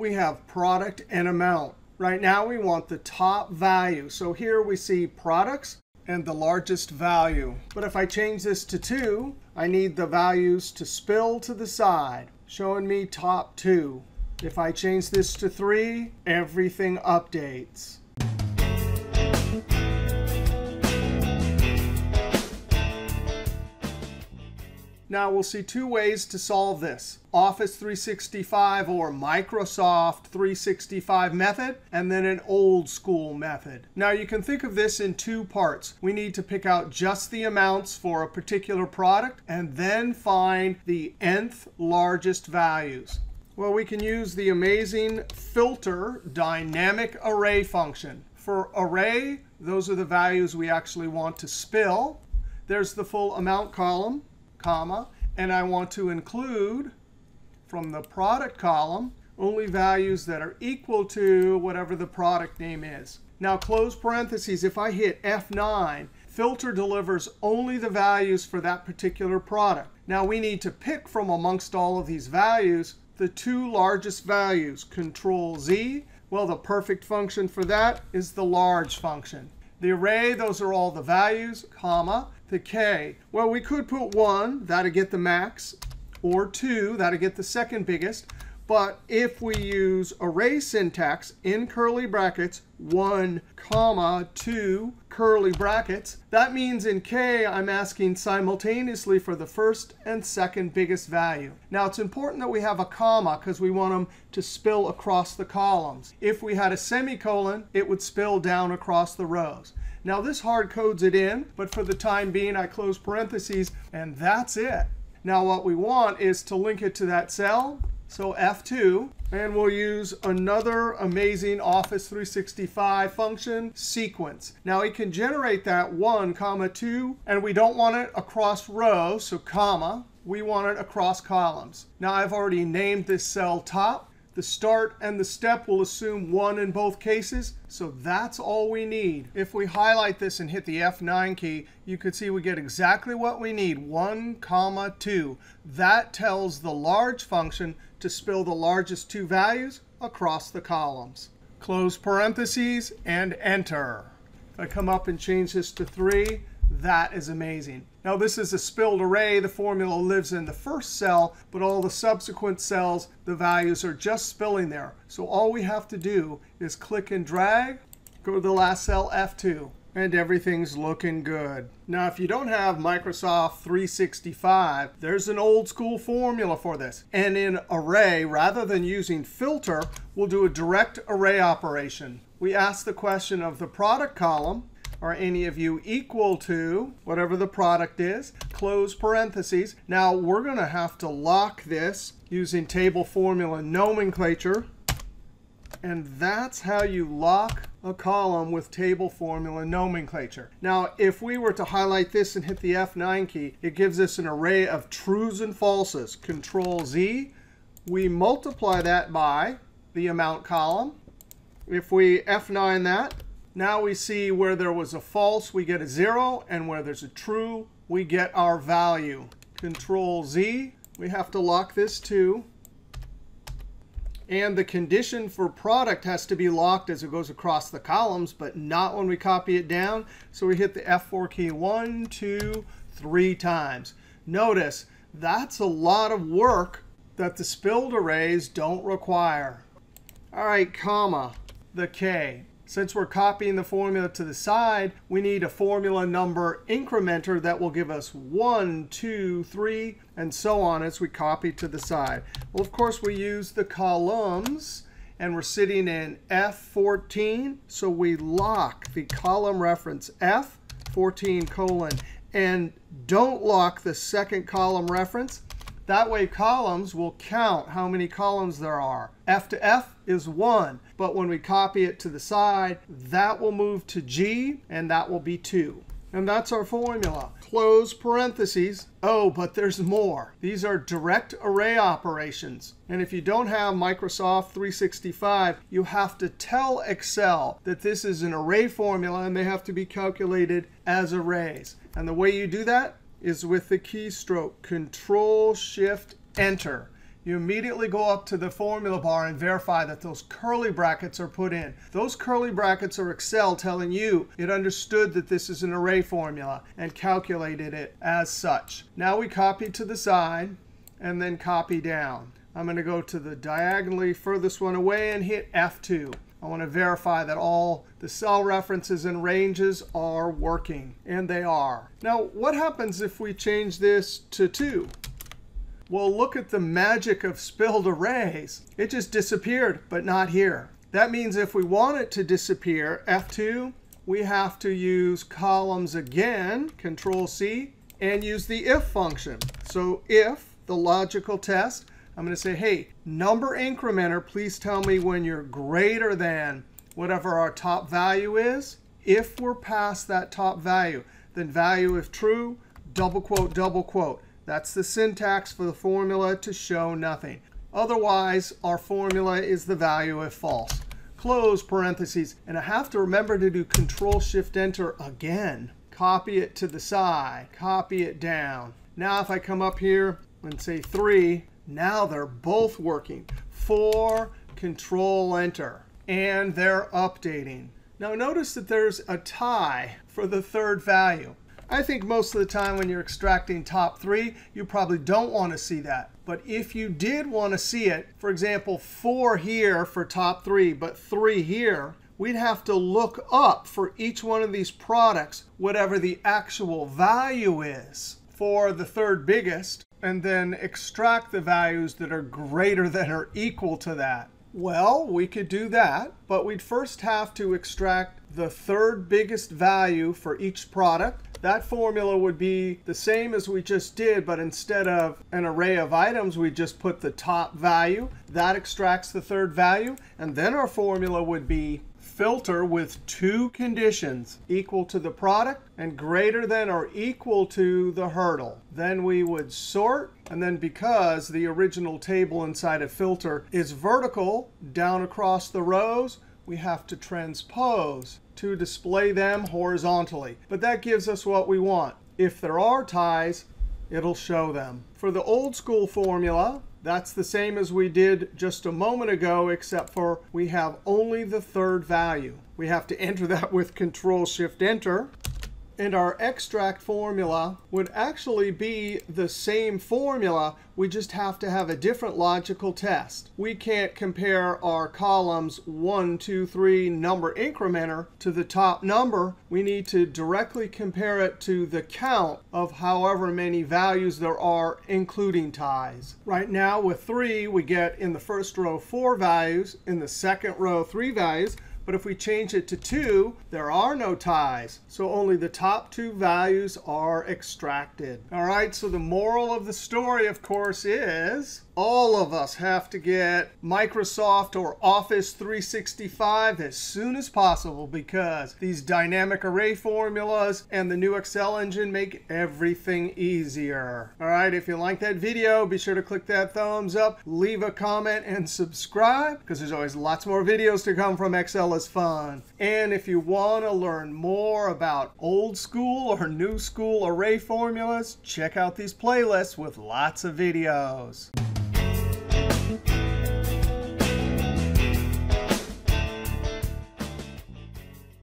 we have product and amount. Right now, we want the top value. So here we see products and the largest value. But if I change this to 2, I need the values to spill to the side, showing me top 2. If I change this to 3, everything updates. Now we'll see two ways to solve this. Office 365 or Microsoft 365 method, and then an old school method. Now you can think of this in two parts. We need to pick out just the amounts for a particular product, and then find the nth largest values. Well, we can use the amazing filter dynamic array function. For array, those are the values we actually want to spill. There's the full amount column comma, and I want to include from the product column only values that are equal to whatever the product name is. Now close parentheses. If I hit F9, filter delivers only the values for that particular product. Now we need to pick from amongst all of these values the two largest values, Control Z. Well, the perfect function for that is the large function. The array, those are all the values, comma the k? Well, we could put 1. That'll get the max. Or 2. That'll get the second biggest. But if we use array syntax in curly brackets, 1 comma 2 curly brackets, that means in k I'm asking simultaneously for the first and second biggest value. Now it's important that we have a comma because we want them to spill across the columns. If we had a semicolon, it would spill down across the rows. Now this hard codes it in, but for the time being, I close parentheses, and that's it. Now what we want is to link it to that cell. So F2, and we'll use another amazing Office 365 function, sequence. Now it can generate that 1, comma 2, and we don't want it across rows, so comma. We want it across columns. Now I've already named this cell top. The start and the step will assume 1 in both cases. So that's all we need. If we highlight this and hit the F9 key, you could see we get exactly what we need, 1 comma 2. That tells the large function to spill the largest two values across the columns. Close parentheses and enter. If I come up and change this to 3, that is amazing. Now this is a spilled array. The formula lives in the first cell, but all the subsequent cells, the values are just spilling there. So all we have to do is click and drag, go to the last cell, F2, and everything's looking good. Now if you don't have Microsoft 365, there's an old school formula for this. And in array, rather than using filter, we'll do a direct array operation. We ask the question of the product column, are any of you equal to whatever the product is? Close parentheses. Now, we're going to have to lock this using table formula nomenclature. And that's how you lock a column with table formula nomenclature. Now, if we were to highlight this and hit the F9 key, it gives us an array of trues and falses. Control Z. We multiply that by the amount column. If we F9 that, now we see where there was a false, we get a 0. And where there's a true, we get our value. Control Z. We have to lock this too. And the condition for product has to be locked as it goes across the columns, but not when we copy it down. So we hit the F4 key one, two, three times. Notice that's a lot of work that the spilled arrays don't require. All right, comma, the K. Since we're copying the formula to the side, we need a formula number incrementer that will give us 1, 2, 3, and so on as we copy to the side. Well, of course, we use the columns. And we're sitting in F14. So we lock the column reference F14 colon. And don't lock the second column reference. That way, columns will count how many columns there are. F to F is 1. But when we copy it to the side, that will move to G, and that will be 2. And that's our formula. Close parentheses. Oh, but there's more. These are direct array operations. And if you don't have Microsoft 365, you have to tell Excel that this is an array formula, and they have to be calculated as arrays. And the way you do that is with the keystroke Control Shift Enter. you immediately go up to the formula bar and verify that those curly brackets are put in. Those curly brackets are Excel telling you it understood that this is an array formula and calculated it as such. Now we copy to the side and then copy down. I'm going to go to the diagonally furthest one away and hit F2. I want to verify that all the cell references and ranges are working. And they are. Now, what happens if we change this to 2? Well, look at the magic of spilled arrays. It just disappeared, but not here. That means if we want it to disappear, F2, we have to use columns again, Control C, and use the if function. So if, the logical test, I'm going to say, hey, number incrementer, please tell me when you're greater than whatever our top value is. If we're past that top value, then value if true, double quote, double quote. That's the syntax for the formula to show nothing. Otherwise, our formula is the value if false. Close parentheses. And I have to remember to do Control-Shift-Enter again. Copy it to the side. Copy it down. Now if I come up here and say 3, now they're both working. 4, Control-Enter. And they're updating. Now notice that there's a tie for the third value. I think most of the time when you're extracting top three, you probably don't want to see that. But if you did want to see it, for example, 4 here for top three, but 3 here, we'd have to look up for each one of these products whatever the actual value is for the third biggest, and then extract the values that are greater than or equal to that. Well, we could do that, but we'd first have to extract the third biggest value for each product. That formula would be the same as we just did, but instead of an array of items, we just put the top value. That extracts the third value. And then our formula would be filter with two conditions, equal to the product and greater than or equal to the hurdle. Then we would sort. And then because the original table inside a filter is vertical down across the rows, we have to transpose to display them horizontally. But that gives us what we want. If there are ties, it'll show them. For the old school formula, that's the same as we did just a moment ago, except for we have only the third value. We have to enter that with Control-Shift-Enter. And our extract formula would actually be the same formula. We just have to have a different logical test. We can't compare our columns 1, 2, 3 number incrementer to the top number. We need to directly compare it to the count of however many values there are, including ties. Right now, with 3, we get in the first row 4 values, in the second row 3 values. But if we change it to 2, there are no ties. So only the top two values are extracted. All right, so the moral of the story, of course, is all of us have to get Microsoft or Office 365 as soon as possible because these dynamic array formulas and the new Excel engine make everything easier. All right, if you like that video, be sure to click that thumbs up, leave a comment, and subscribe because there's always lots more videos to come from Excel is fun. And if you want to learn more about old school or new school array formulas, check out these playlists with lots of videos.